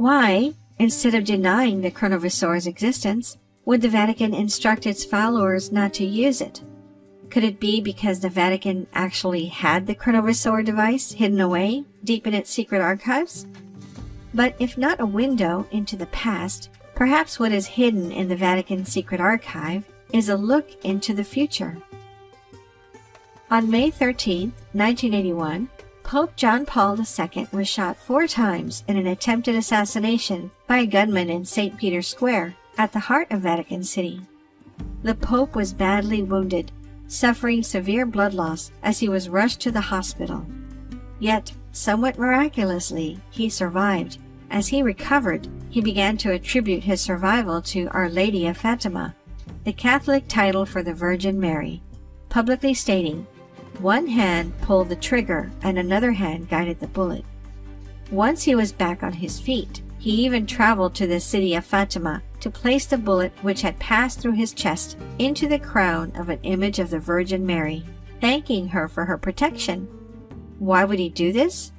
Why, instead of denying the chronovisor's existence, would the Vatican instruct its followers not to use it? Could it be because the Vatican actually had the chronovisor device hidden away deep in its secret archives? But if not a window into the past, perhaps what is hidden in the Vatican secret archive is a look into the future. On May 13, 1981, Pope John Paul II was shot four times in an attempted assassination by a gunman in St. Peter's Square at the heart of Vatican City. The Pope was badly wounded, suffering severe blood loss as he was rushed to the hospital. Yet, somewhat miraculously, he survived. As he recovered, he began to attribute his survival to Our Lady of Fatima, the Catholic title for the Virgin Mary, publicly stating, One hand pulled the trigger and another hand guided the bullet. Once he was back on his feet, he even traveled to the city of Fatima to place the bullet which had passed through his chest into the crown of an image of the Virgin Mary, thanking her for her protection. Why would he do this?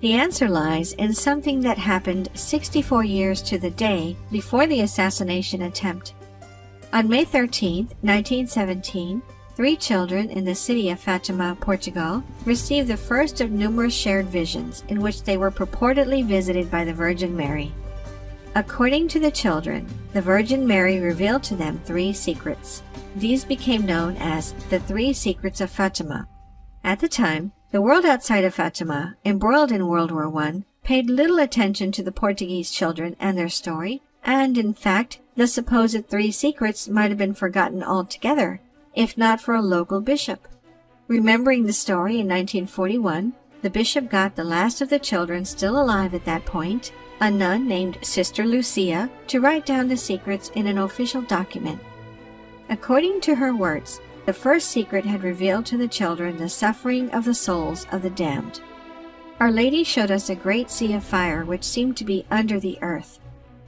The answer lies in something that happened 64 years to the day before the assassination attempt. On May 13, 1917, three children in the city of Fatima, Portugal, received the first of numerous shared visions in which they were purportedly visited by the Virgin Mary. According to the children, the Virgin Mary revealed to them three secrets. These became known as the Three Secrets of Fatima. At the time, the world outside of Fatima, embroiled in World War I, paid little attention to the Portuguese children and their story, and in fact, the supposed three secrets might have been forgotten altogether, if not for a local bishop. Remembering the story in 1941, the bishop got the last of the children still alive at that point a nun named Sister Lucia to write down the secrets in an official document. According to her words, the first secret had revealed to the children the suffering of the souls of the damned. Our Lady showed us a great sea of fire which seemed to be under the earth.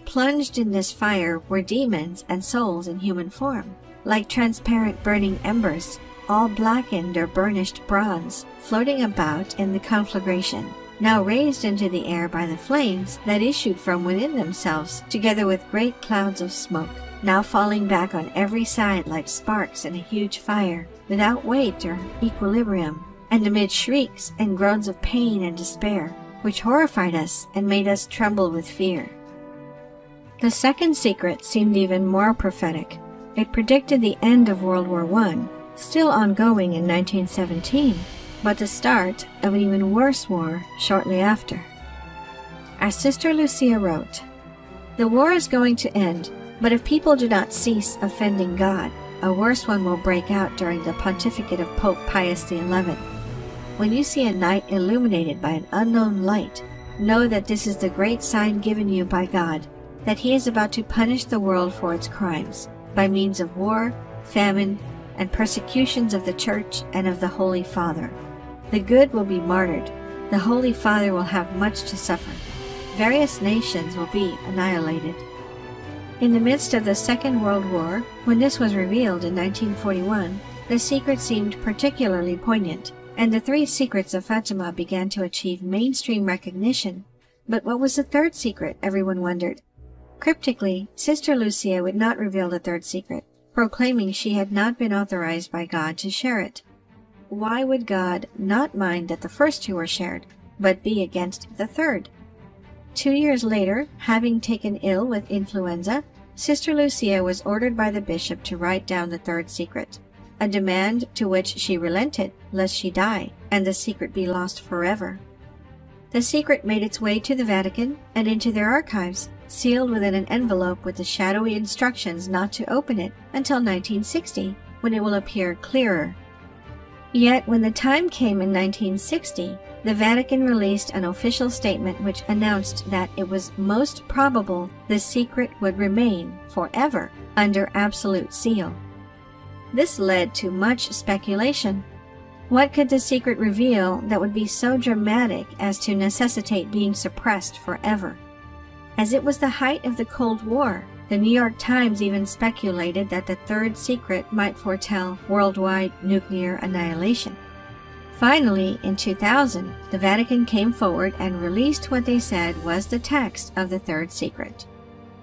Plunged in this fire were demons and souls in human form, like transparent burning embers, all blackened or burnished bronze, floating about in the conflagration now raised into the air by the flames that issued from within themselves, together with great clouds of smoke, now falling back on every side like sparks in a huge fire, without weight or equilibrium, and amid shrieks and groans of pain and despair, which horrified us and made us tremble with fear. The second secret seemed even more prophetic. It predicted the end of World War I, still ongoing in 1917, but the start of an even worse war shortly after. Our Sister Lucia wrote, The war is going to end, but if people do not cease offending God, a worse one will break out during the pontificate of Pope Pius XI. When you see a night illuminated by an unknown light, know that this is the great sign given you by God, that he is about to punish the world for its crimes, by means of war, famine, and persecutions of the Church and of the Holy Father. The good will be martyred. The Holy Father will have much to suffer. Various nations will be annihilated. In the midst of the Second World War, when this was revealed in 1941, the secret seemed particularly poignant, and the three secrets of Fatima began to achieve mainstream recognition. But what was the third secret, everyone wondered. Cryptically, Sister Lucia would not reveal the third secret, proclaiming she had not been authorized by God to share it why would God not mind that the first two were shared, but be against the third? Two years later, having taken ill with influenza, Sister Lucia was ordered by the bishop to write down the third secret, a demand to which she relented lest she die and the secret be lost forever. The secret made its way to the Vatican and into their archives, sealed within an envelope with the shadowy instructions not to open it until 1960, when it will appear clearer Yet, when the time came in 1960, the Vatican released an official statement which announced that it was most probable the secret would remain forever under absolute seal. This led to much speculation. What could the secret reveal that would be so dramatic as to necessitate being suppressed forever? As it was the height of the Cold War, the New York Times even speculated that the third secret might foretell worldwide nuclear annihilation. Finally, in 2000, the Vatican came forward and released what they said was the text of the third secret.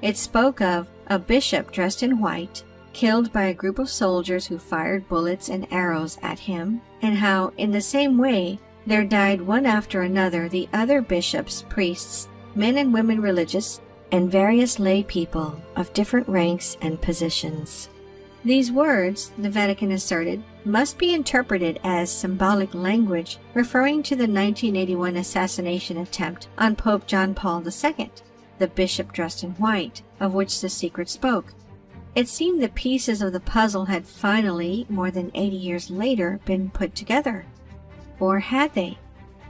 It spoke of a bishop dressed in white, killed by a group of soldiers who fired bullets and arrows at him, and how, in the same way, there died one after another the other bishops, priests, men and women religious, and various lay people of different ranks and positions. These words, the Vatican asserted, must be interpreted as symbolic language referring to the 1981 assassination attempt on Pope John Paul II, the bishop dressed in white, of which the secret spoke. It seemed the pieces of the puzzle had finally, more than 80 years later, been put together. Or had they?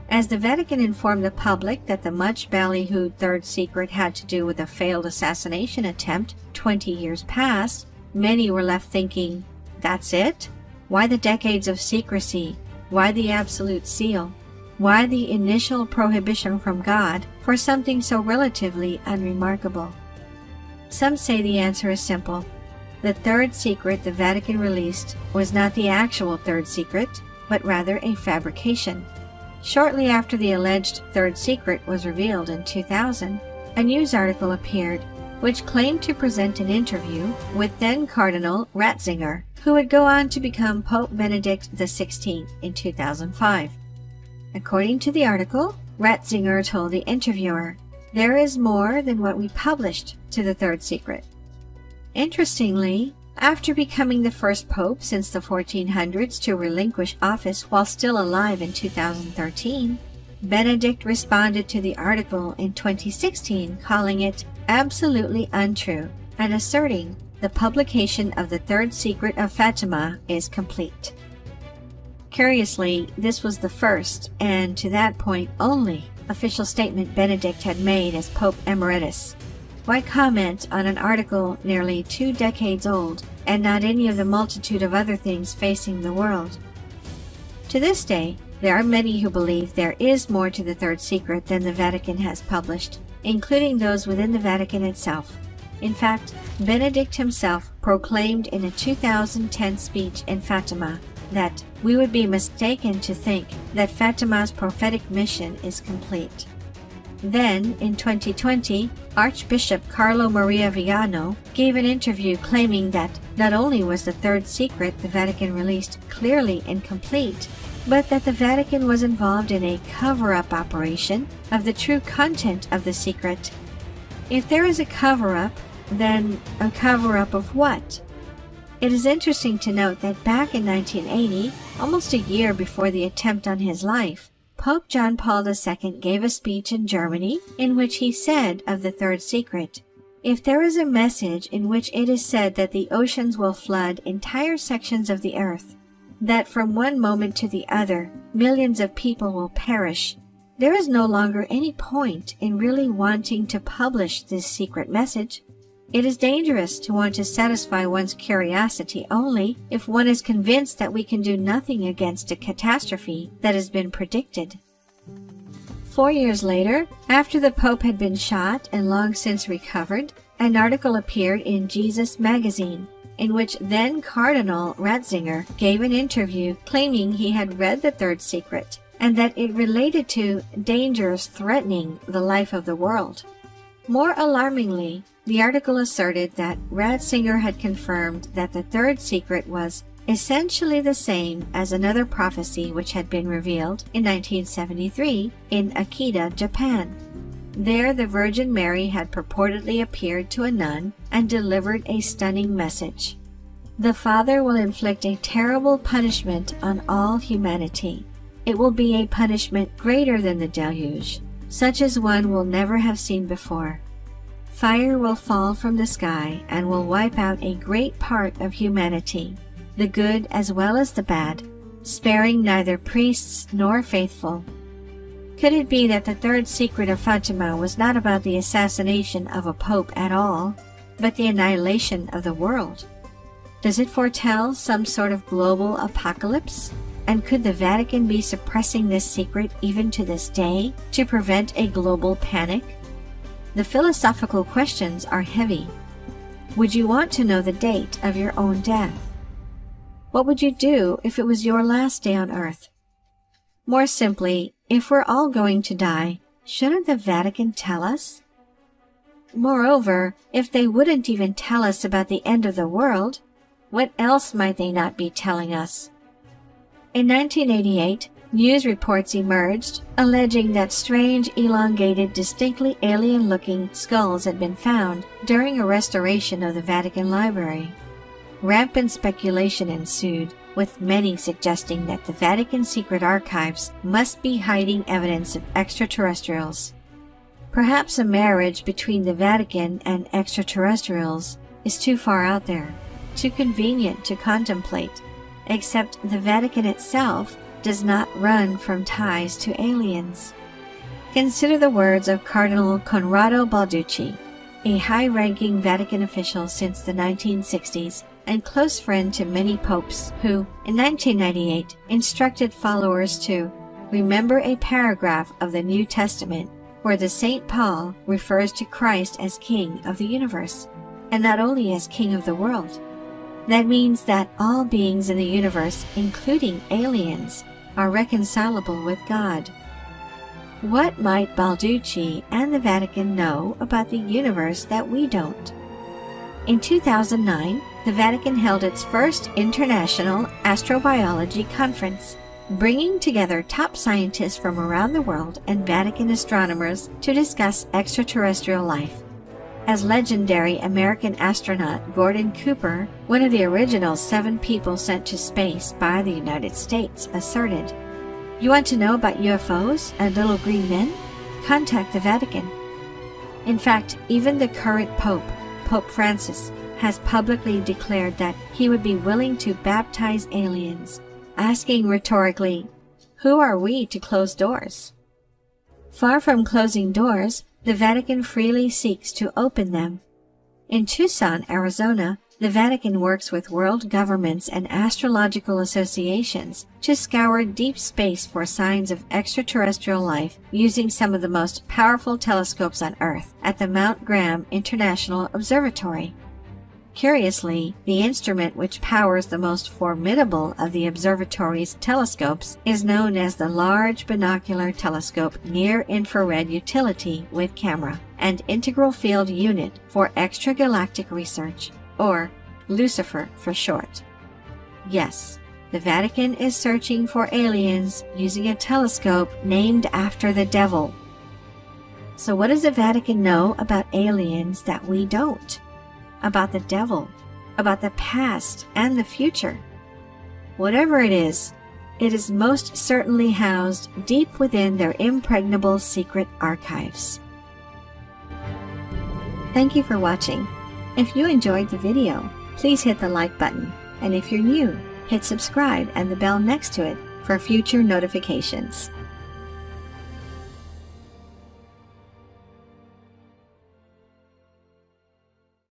As the Vatican informed the public that the much ballyhooed Third Secret had to do with a failed assassination attempt 20 years past, many were left thinking, that's it? Why the decades of secrecy? Why the absolute seal? Why the initial prohibition from God for something so relatively unremarkable? Some say the answer is simple. The third secret the Vatican released was not the actual third secret, but rather a fabrication. Shortly after the alleged third secret was revealed in 2000, a news article appeared which claimed to present an interview with then Cardinal Ratzinger, who would go on to become Pope Benedict XVI in 2005. According to the article, Ratzinger told the interviewer, There is more than what we published to the third secret. Interestingly, after becoming the first pope since the 1400s to relinquish office while still alive in 2013, Benedict responded to the article in 2016, calling it absolutely untrue and asserting the publication of the third secret of Fatima is complete. Curiously, this was the first, and to that point only, official statement Benedict had made as Pope Emeritus. Why comment on an article nearly two decades old and not any of the multitude of other things facing the world? To this day, there are many who believe there is more to the Third Secret than the Vatican has published, including those within the Vatican itself. In fact, Benedict himself proclaimed in a 2010 speech in Fatima that we would be mistaken to think that Fatima's prophetic mission is complete. Then, in 2020, Archbishop Carlo Maria Viganò gave an interview claiming that not only was the third secret the Vatican released clearly incomplete, but that the Vatican was involved in a cover-up operation of the true content of the secret. If there is a cover-up, then a cover-up of what? It is interesting to note that back in 1980, almost a year before the attempt on his life, Pope John Paul II gave a speech in Germany in which he said of the third secret, if there is a message in which it is said that the oceans will flood entire sections of the earth, that from one moment to the other millions of people will perish, there is no longer any point in really wanting to publish this secret message. It is dangerous to want to satisfy one's curiosity only if one is convinced that we can do nothing against a catastrophe that has been predicted. Four years later, after the Pope had been shot and long since recovered, an article appeared in Jesus magazine in which then Cardinal Ratzinger gave an interview claiming he had read the Third Secret and that it related to dangers threatening the life of the world. More alarmingly, the article asserted that Ratzinger had confirmed that the third secret was essentially the same as another prophecy which had been revealed in 1973 in Akita, Japan. There, the Virgin Mary had purportedly appeared to a nun and delivered a stunning message. The Father will inflict a terrible punishment on all humanity. It will be a punishment greater than the deluge, such as one will never have seen before. Fire will fall from the sky and will wipe out a great part of humanity, the good as well as the bad, sparing neither priests nor faithful. Could it be that the third secret of Fatima was not about the assassination of a pope at all, but the annihilation of the world? Does it foretell some sort of global apocalypse? And could the Vatican be suppressing this secret even to this day to prevent a global panic? The philosophical questions are heavy. Would you want to know the date of your own death? What would you do if it was your last day on earth? More simply, if we're all going to die, shouldn't the Vatican tell us? Moreover, if they wouldn't even tell us about the end of the world, what else might they not be telling us? In 1988, news reports emerged alleging that strange, elongated, distinctly alien looking skulls had been found during a restoration of the Vatican Library. Rampant speculation ensued, with many suggesting that the Vatican secret archives must be hiding evidence of extraterrestrials. Perhaps a marriage between the Vatican and extraterrestrials is too far out there, too convenient to contemplate, except the Vatican itself does not run from ties to aliens. Consider the words of Cardinal Corrado Balducci, a high-ranking Vatican official since the 1960s and close friend to many popes who, in 1998, instructed followers to remember a paragraph of the New Testament where the St. Paul refers to Christ as King of the universe, and not only as King of the world. That means that all beings in the universe, including aliens, are reconcilable with God. What might Balducci and the Vatican know about the universe that we don't? In 2009, the Vatican held its first International Astrobiology Conference, bringing together top scientists from around the world and Vatican astronomers to discuss extraterrestrial life as legendary American astronaut Gordon Cooper, one of the original seven people sent to space by the United States, asserted, You want to know about UFOs and little green men? Contact the Vatican. In fact, even the current Pope, Pope Francis, has publicly declared that he would be willing to baptize aliens, asking rhetorically, Who are we to close doors? Far from closing doors, the Vatican freely seeks to open them. In Tucson, Arizona, the Vatican works with world governments and astrological associations to scour deep space for signs of extraterrestrial life using some of the most powerful telescopes on Earth at the Mount Graham International Observatory. Curiously, the instrument which powers the most formidable of the observatory's telescopes is known as the Large Binocular Telescope Near Infrared Utility with Camera and Integral Field Unit for Extragalactic Research, or LUCIFER for short. Yes, the Vatican is searching for aliens using a telescope named after the devil. So what does the Vatican know about aliens that we don't? About the devil, about the past and the future. Whatever it is, it is most certainly housed deep within their impregnable secret archives. Thank you for watching. If you enjoyed the video, please hit the like button, and if you're new, hit subscribe and the bell next to it for future notifications.